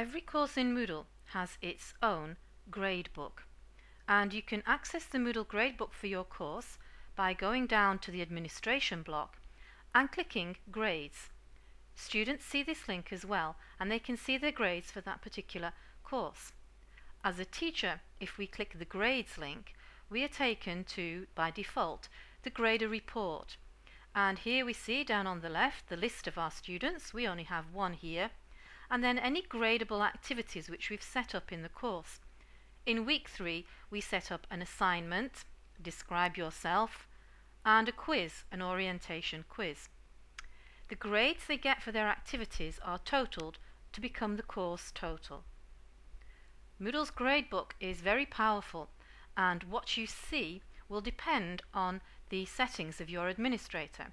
Every course in Moodle has its own gradebook and you can access the Moodle gradebook for your course by going down to the administration block and clicking grades. Students see this link as well and they can see their grades for that particular course. As a teacher, if we click the grades link, we are taken to, by default, the grader report. And here we see down on the left the list of our students. We only have one here and then any gradable activities which we've set up in the course. In week three, we set up an assignment, describe yourself, and a quiz, an orientation quiz. The grades they get for their activities are totaled to become the course total. Moodle's gradebook is very powerful and what you see will depend on the settings of your administrator.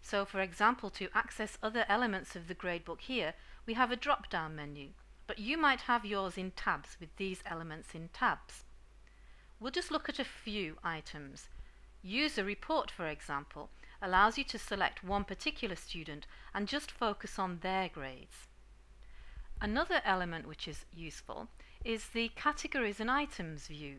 So for example, to access other elements of the gradebook here, we have a drop-down menu, but you might have yours in tabs with these elements in tabs. We'll just look at a few items. User report, for example, allows you to select one particular student and just focus on their grades. Another element which is useful is the categories and items view.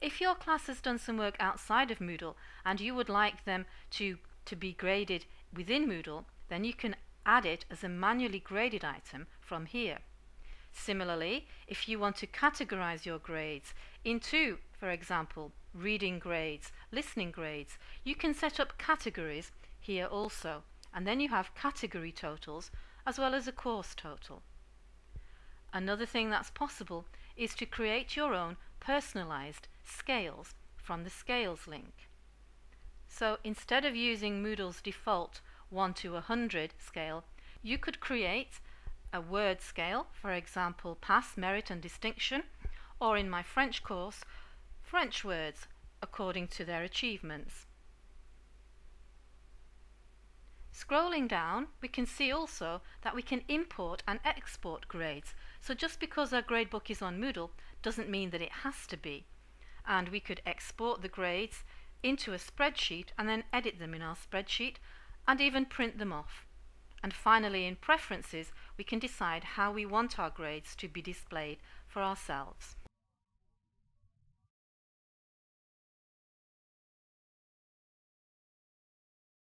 If your class has done some work outside of Moodle and you would like them to, to be graded within Moodle, then you can add it as a manually graded item from here. Similarly, if you want to categorize your grades into, for example, reading grades, listening grades, you can set up categories here also, and then you have category totals as well as a course total. Another thing that's possible is to create your own personalized scales from the scales link. So instead of using Moodle's default 1 to 100 scale, you could create a word scale, for example, pass, merit and distinction, or in my French course, French words according to their achievements. Scrolling down, we can see also that we can import and export grades. So just because our gradebook is on Moodle doesn't mean that it has to be. And we could export the grades into a spreadsheet and then edit them in our spreadsheet and even print them off. And finally, in preferences, we can decide how we want our grades to be displayed for ourselves.